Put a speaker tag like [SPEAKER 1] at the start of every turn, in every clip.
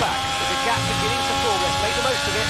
[SPEAKER 1] back. There's a gap beginning to form. Let's make the most of it.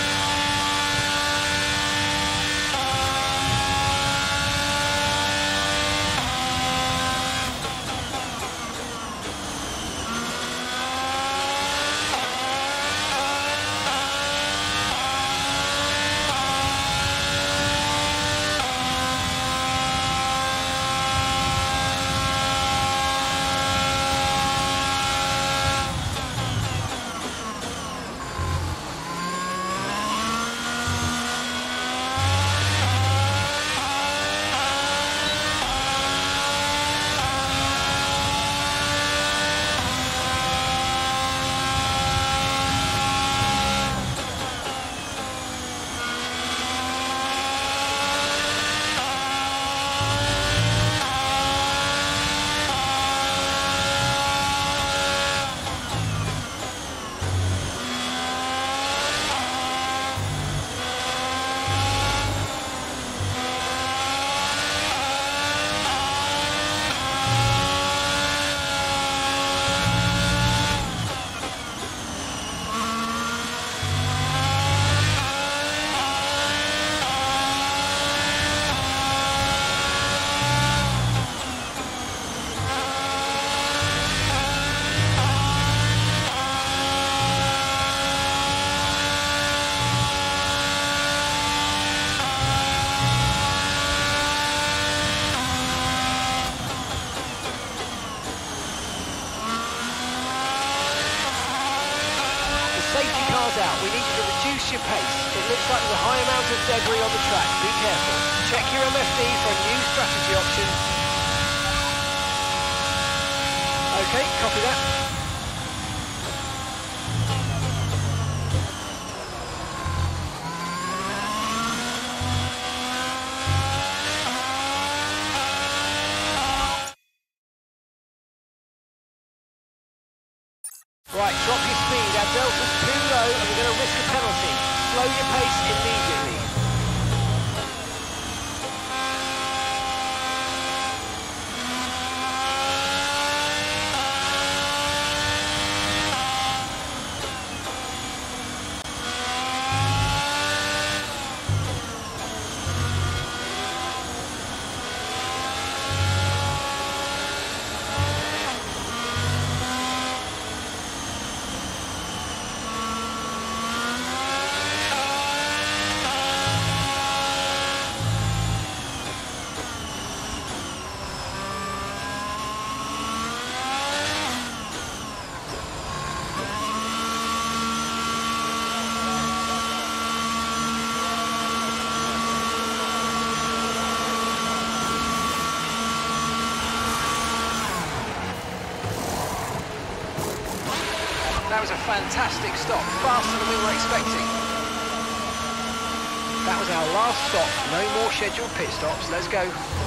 [SPEAKER 1] The safety car's out. We need you to reduce your pace. It looks like there's a high amount of debris on the track. Be careful. Check your MFD for a new strategy option. Okay, copy that. Right, drop your speed. Our delta's too low and we're going to risk a penalty. Slow your pace immediately. That was a fantastic stop, faster than we were expecting. That was our last stop. No more scheduled pit stops. Let's go.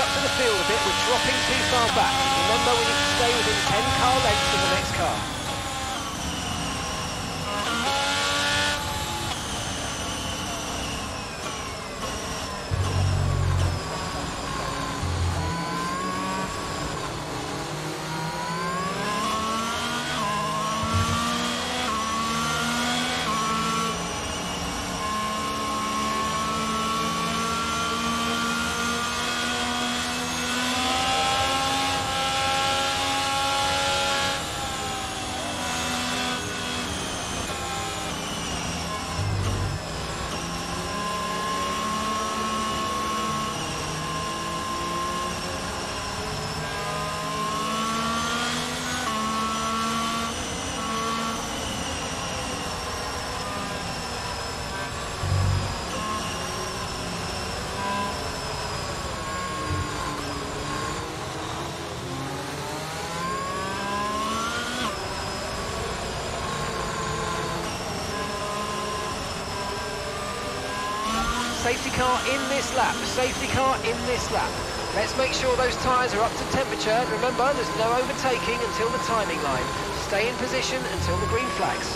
[SPEAKER 1] Up to the field a bit, we're dropping too far back. Remember, we need to stay within 10 car lengths of the next car. Safety car in this lap. Safety car in this lap. Let's make sure those tyres are up to temperature. Remember, there's no overtaking until the timing line. Stay in position until the green flags.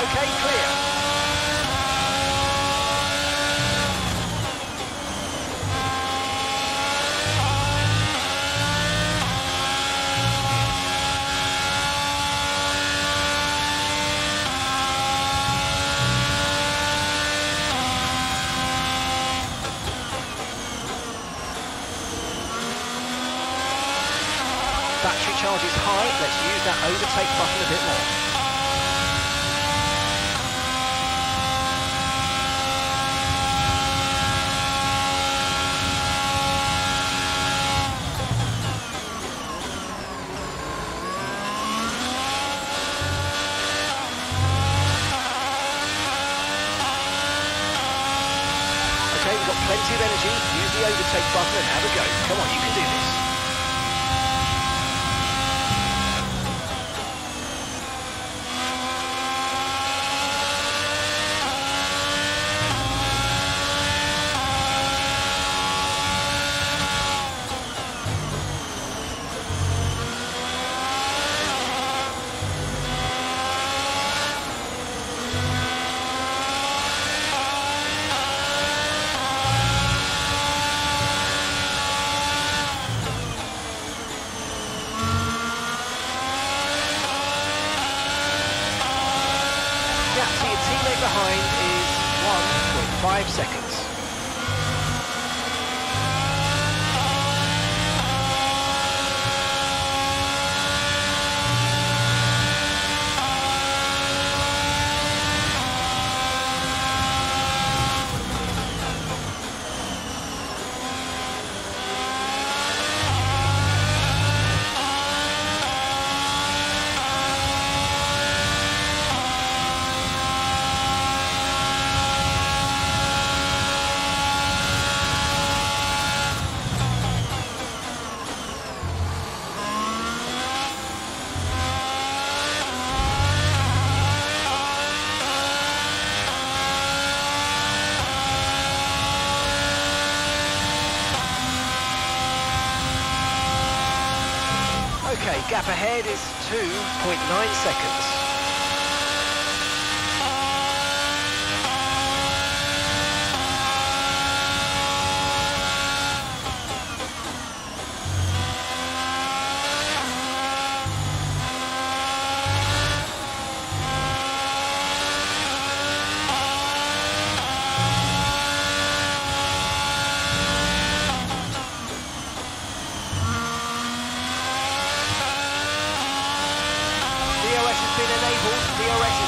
[SPEAKER 1] Okay, clear. Battery charge is high. Let's use that overtake button a bit more. Okay, we've got plenty of energy. Use the overtake button and have a go. Come on, you can do this. gap to your teammate behind is 1.5 seconds. been enabled theoretically.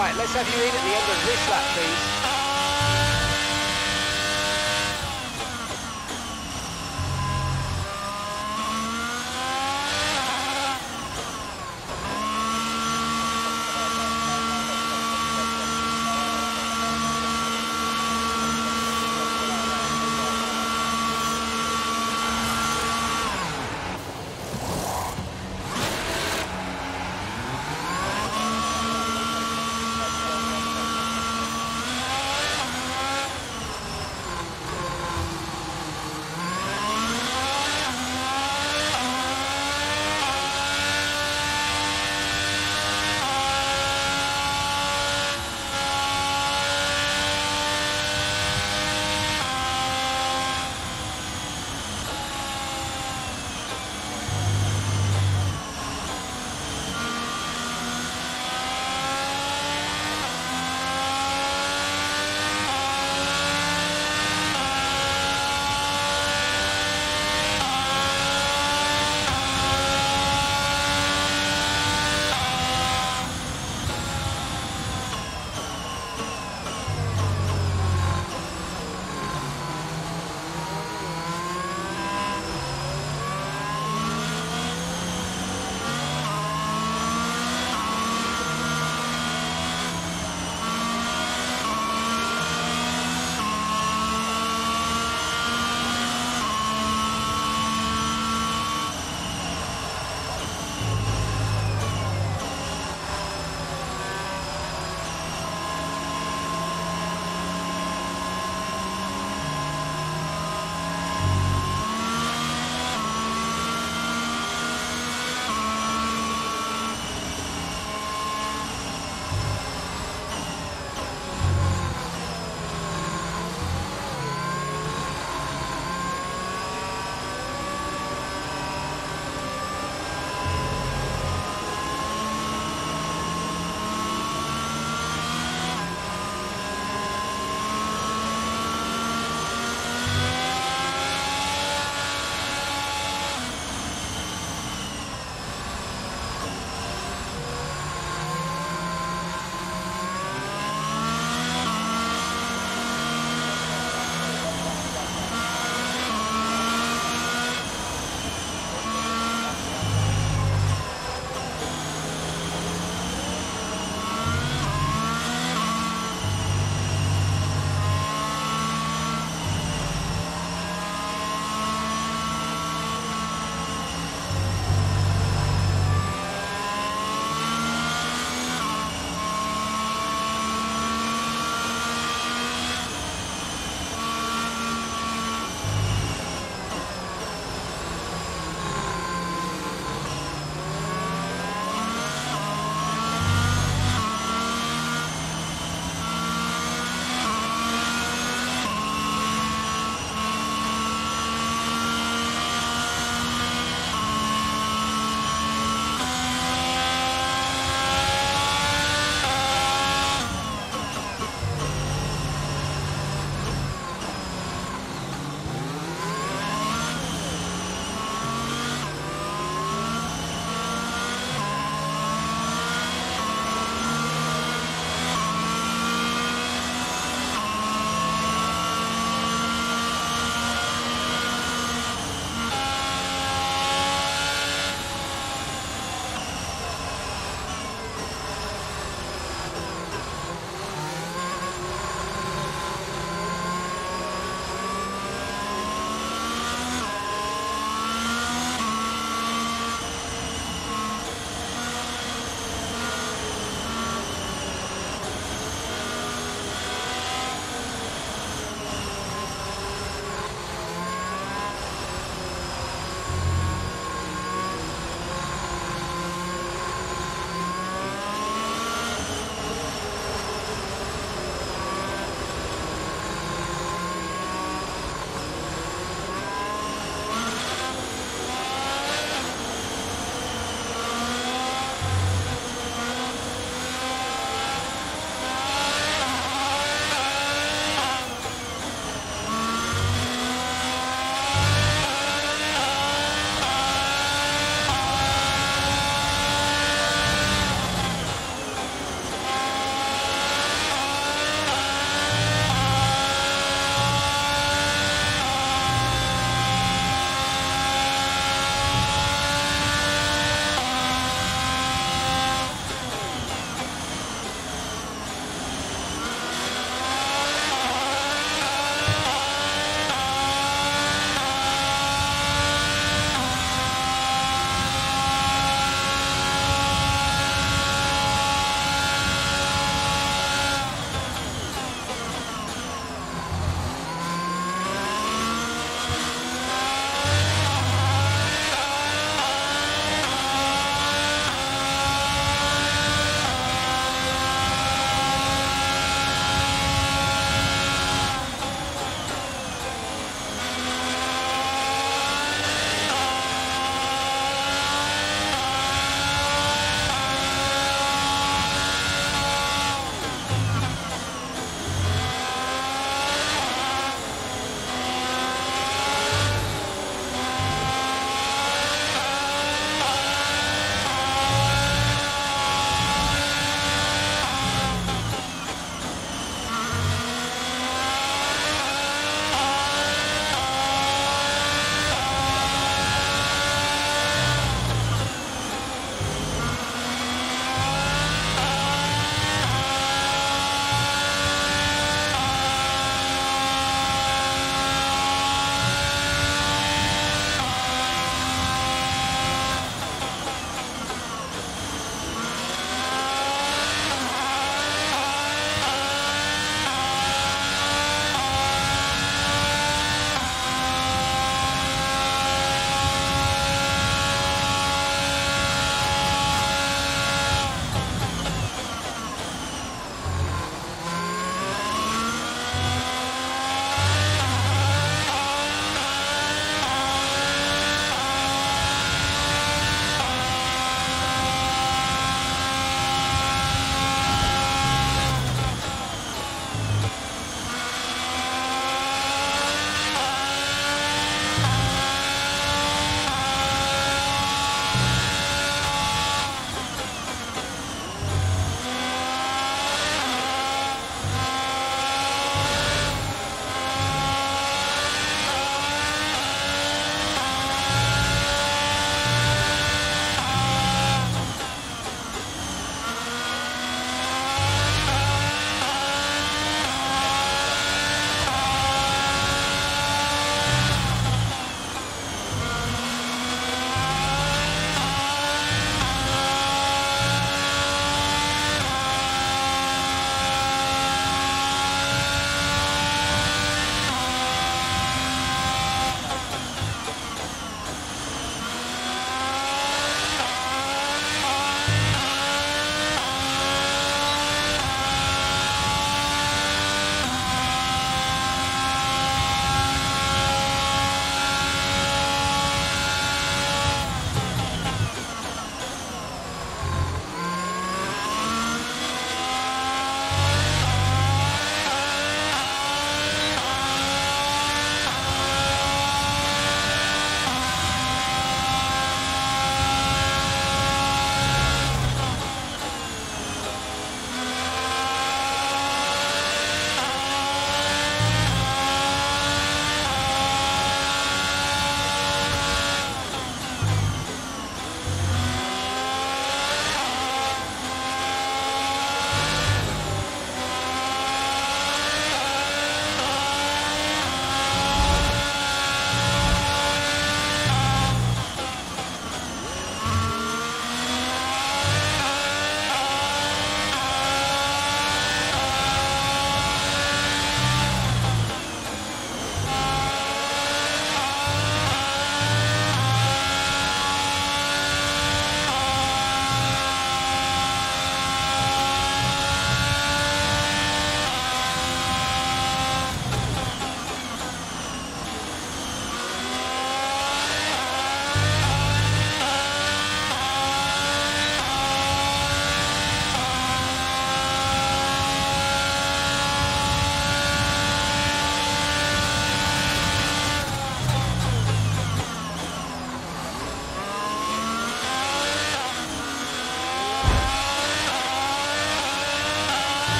[SPEAKER 1] Right, let's have you in at the